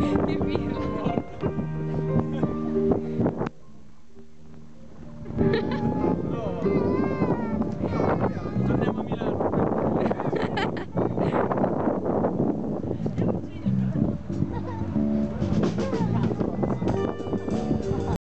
Give me a